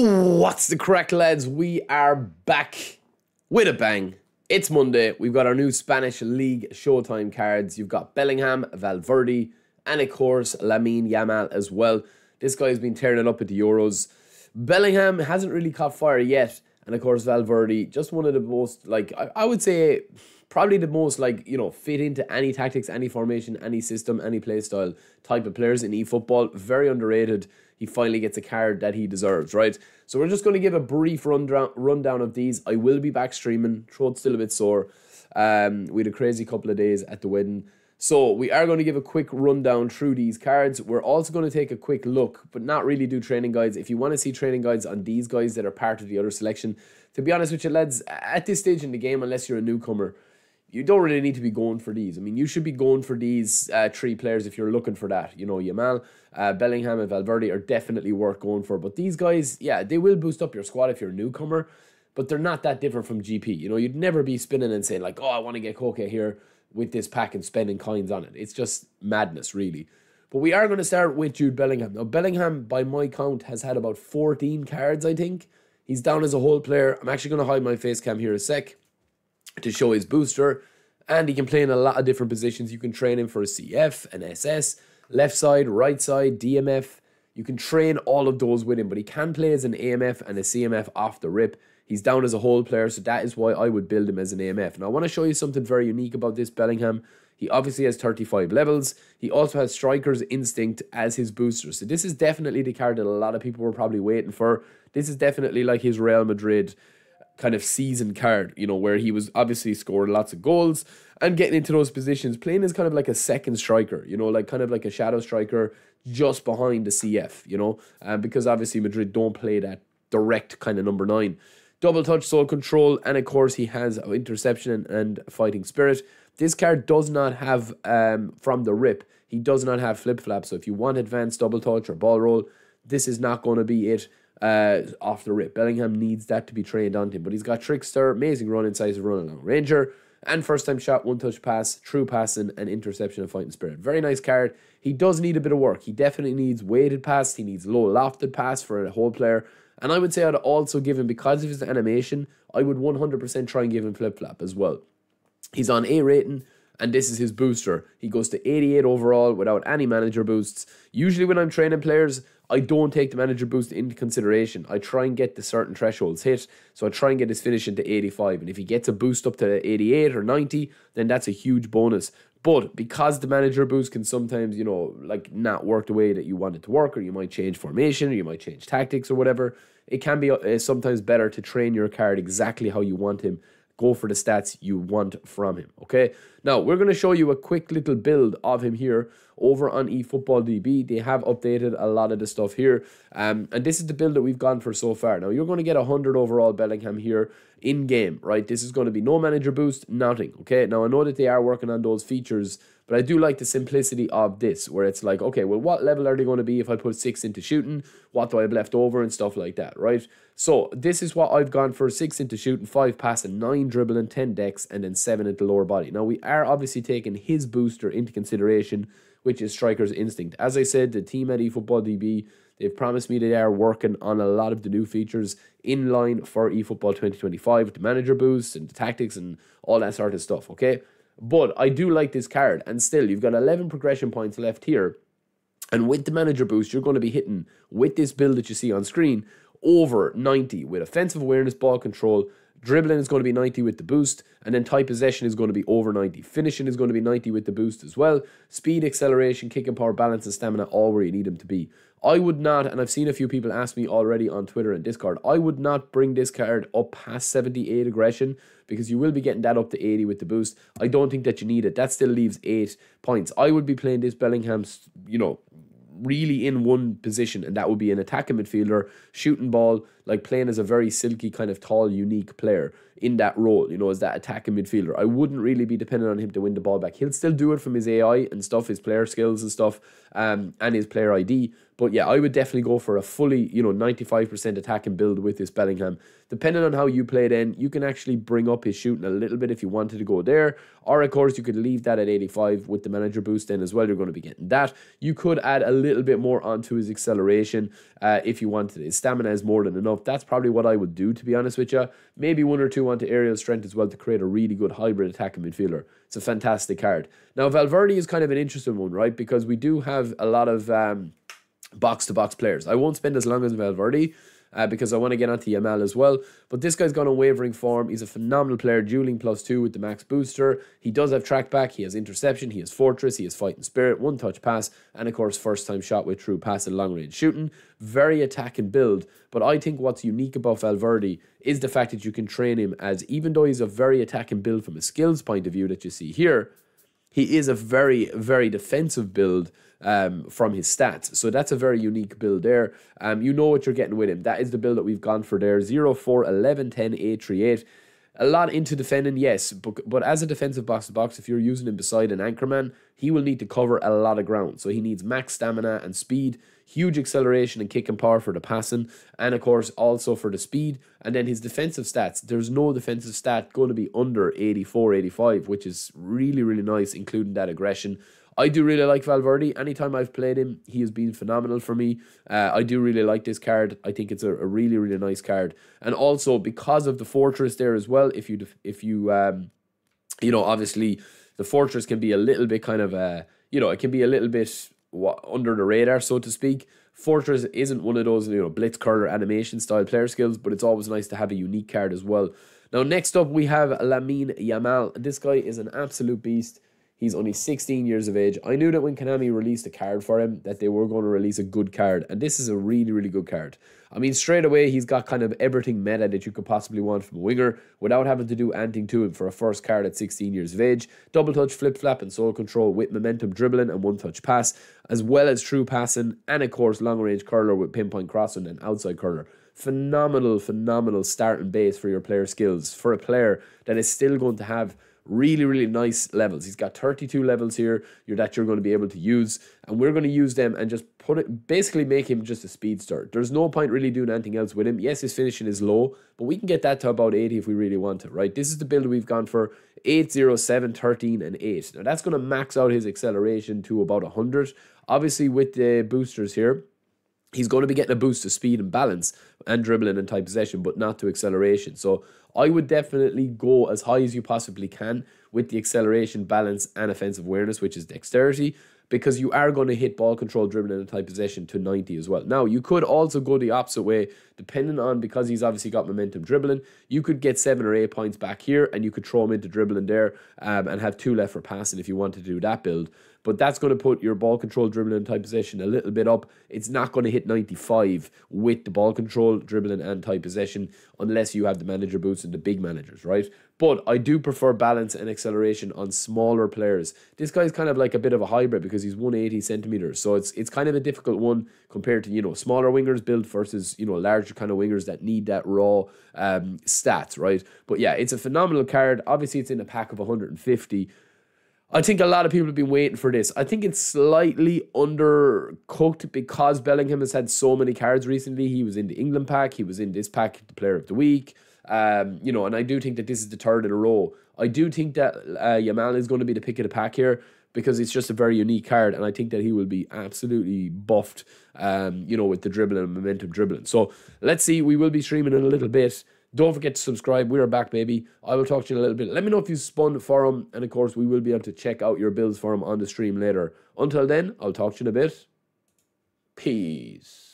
What's the crack, lads? We are back with a bang. It's Monday. We've got our new Spanish League Showtime cards. You've got Bellingham, Valverde, and of course, Lamine Yamal as well. This guy's been tearing it up at the Euros. Bellingham hasn't really caught fire yet. And of course, Valverde, just one of the most, like, I, I would say, probably the most, like, you know, fit into any tactics, any formation, any system, any play style type of players in eFootball. Very underrated he finally gets a card that he deserves, right? So we're just going to give a brief rundown rundown of these. I will be back streaming. Throat's still a bit sore. Um, we had a crazy couple of days at the wedding. So we are going to give a quick rundown through these cards. We're also going to take a quick look, but not really do training guides. If you want to see training guides on these guys that are part of the other selection, to be honest with you, lads, at this stage in the game, unless you're a newcomer, you don't really need to be going for these. I mean, you should be going for these uh, three players if you're looking for that. You know, Yamal, uh, Bellingham, and Valverde are definitely worth going for. But these guys, yeah, they will boost up your squad if you're a newcomer, but they're not that different from GP. You know, you'd never be spinning and saying, like, oh, I want to get Koke here with this pack and spending coins on it. It's just madness, really. But we are going to start with Jude Bellingham. Now, Bellingham, by my count, has had about 14 cards, I think. He's down as a whole player. I'm actually going to hide my face cam here a sec to show his booster. And he can play in a lot of different positions. You can train him for a CF, an SS, left side, right side, DMF. You can train all of those with him, but he can play as an AMF and a CMF off the rip. He's down as a whole player, so that is why I would build him as an AMF. Now, I want to show you something very unique about this Bellingham. He obviously has 35 levels. He also has Striker's Instinct as his booster. So this is definitely the card that a lot of people were probably waiting for. This is definitely like his Real Madrid kind of season card, you know, where he was obviously scoring lots of goals and getting into those positions, playing as kind of like a second striker, you know, like kind of like a shadow striker just behind the CF, you know, um, because obviously Madrid don't play that direct kind of number nine. Double touch, sole control, and of course he has interception and fighting spirit. This card does not have um, from the rip. He does not have flip flap. So if you want advanced double touch or ball roll, this is not going to be it uh, off the rip. Bellingham needs that to be trained on him. But he's got Trickster, amazing run inside of run along Ranger, and first time shot, one touch pass, true passing, and interception of fighting spirit. Very nice card. He does need a bit of work. He definitely needs weighted pass. He needs low lofted pass for a whole player. And I would say I'd also give him, because of his animation, I would 100% try and give him flip flap as well. He's on A rating and this is his booster. He goes to 88 overall without any manager boosts. Usually, when I'm training players, I don't take the manager boost into consideration. I try and get the certain thresholds hit, so I try and get his finish into 85. And if he gets a boost up to 88 or 90, then that's a huge bonus. But because the manager boost can sometimes, you know, like not work the way that you want it to work, or you might change formation, or you might change tactics, or whatever, it can be uh, sometimes better to train your card exactly how you want him go for the stats you want from him. Okay, now we're going to show you a quick little build of him here over on eFootball DB. They have updated a lot of the stuff here, um, and this is the build that we've gone for so far. Now you're going to get a hundred overall Bellingham here in game, right? This is going to be no manager boost, nothing. Okay, now I know that they are working on those features but I do like the simplicity of this, where it's like, okay, well, what level are they going to be if I put six into shooting? What do I have left over and stuff like that, right? So this is what I've gone for: six into shooting, five passing, nine dribbling, ten decks, and then seven into lower body. Now we are obviously taking his booster into consideration, which is striker's instinct. As I said, the team at eFootball DB. They've promised me they are working on a lot of the new features in line for eFootball 2025, the manager boosts and the tactics and all that sort of stuff. Okay, but I do like this card, and still, you've got 11 progression points left here. And with the manager boost, you're going to be hitting with this build that you see on screen over 90 with offensive awareness, ball control. Dribbling is going to be 90 with the boost, and then tight possession is going to be over 90. Finishing is going to be 90 with the boost as well. Speed, acceleration, kick and power, balance, and stamina, all where you need them to be. I would not, and I've seen a few people ask me already on Twitter and Discord, I would not bring this card up past 78 aggression because you will be getting that up to 80 with the boost. I don't think that you need it. That still leaves 8 points. I would be playing this Bellingham's, you know, really in one position, and that would be an attacking midfielder, shooting ball, like playing as a very silky, kind of tall, unique player in that role, you know, as that attacking midfielder. I wouldn't really be dependent on him to win the ball back. He'll still do it from his AI and stuff, his player skills and stuff, um, and his player ID. But yeah, I would definitely go for a fully, you know, 95% attack and build with this Bellingham. Depending on how you play it in, you can actually bring up his shooting a little bit if you wanted to go there. Or, of course, you could leave that at 85 with the manager boost in as well. You're going to be getting that. You could add a little bit more onto his acceleration uh, if you wanted. His stamina is more than enough. That's probably what I would do, to be honest with you. Maybe one or two onto aerial strength as well to create a really good hybrid attacking midfielder. It's a fantastic card. Now, Valverde is kind of an interesting one, right? Because we do have a lot of. Um, box to box players. I won't spend as long as Valverde. Uh, because I want to get onto Yamal as well. But this guy's gone on wavering form. He's a phenomenal player, dueling plus two with the max booster. He does have track back, he has interception, he has fortress, he has fighting spirit, one touch pass, and of course, first time shot with true pass and long range shooting. Very attack and build. But I think what's unique about Valverde is the fact that you can train him as, even though he's a very attack and build from a skills point of view that you see here, he is a very, very defensive build um, from his stats. So that's a very unique build there. Um, you know what you're getting with him. That is the build that we've gone for there 0, 4, 11, 10, 8, 3, 8. A lot into defending, yes, but, but as a defensive box to box, if you're using him beside an anchorman, he will need to cover a lot of ground. So he needs max stamina and speed, huge acceleration and kick and power for the passing, and of course also for the speed. And then his defensive stats, there's no defensive stat going to be under 84, 85, which is really, really nice, including that aggression. I do really like Valverde. Anytime I've played him, he has been phenomenal for me. Uh, I do really like this card. I think it's a, a, really, really nice card. And also because of the fortress there as well, if you if you um, you know, obviously the fortress can be a little bit kind of uh, you know, it can be a little bit under the radar, so to speak. Fortress isn't one of those you know blitz curler animation style player skills, but it's always nice to have a unique card as well. Now, next up we have Lamine Yamal. This guy is an absolute beast. He's only 16 years of age. I knew that when Konami released a card for him, that they were going to release a good card, and this is a really, really good card. I mean, straight away, he's got kind of everything meta that you could possibly want from a winger without having to do anything to him for a first card at 16 years of age. Double touch, flip flap, and sole control with momentum dribbling and one touch pass, as well as true passing, and of course, long range curler with pinpoint crossing and outside curler phenomenal, phenomenal starting base for your player skills for a player that is still going to have really really nice levels. He's got 32 levels here you're that you're going to be able to use and we're going to use them and just put it basically make him just a speedster there's no point really doing anything else with him. Yes his finishing is low but we can get that to about 80 if we really want to right? This is the build we've gone for 8 0 7 13 and 8 now that's going to max out his acceleration to about 100 obviously with the boosters here he's going to be getting a boost to speed and balance and dribbling and tight possession, but not to acceleration. So I would definitely go as high as you possibly can with the acceleration, balance, and offensive awareness, which is dexterity, because you are going to hit ball control, dribbling, and tight possession to 90 as well. Now, you could also go the opposite way, depending on because he's obviously got momentum dribbling. You could get seven or eight points back here, and you could throw him into dribbling there um, and have two left for passing if you want to do that build but that's going to put your ball control, dribbling, and tight possession a little bit up. It's not going to hit 95 with the ball control, dribbling, and tight possession unless you have the manager boots and the big managers, right? But I do prefer balance and acceleration on smaller players. This guy's kind of like a bit of a hybrid because he's 180 centimeters, so it's it's kind of a difficult one compared to you know smaller wingers built versus you know larger kind of wingers that need that raw um, stats, right? But yeah, it's a phenomenal card. Obviously, it's in a pack of 150. I think a lot of people have been waiting for this. I think it's slightly undercooked because Bellingham has had so many cards recently. He was in the England pack, he was in this pack, the Player of the Week. Um, you know, and I do think that this is the third in a row. I do think that uh, Yamal is going to be the pick of the pack here because it's just a very unique card, and I think that he will be absolutely buffed. Um, you know, with the dribbling and momentum dribbling. So let's see. We will be streaming in a little bit. Don't forget to subscribe. We're back, baby. I will talk to you in a little bit. Let me know if you spun for him. And of course, we will be able to check out your builds for him on the stream later. Until then, I'll talk to you in a bit. Peace.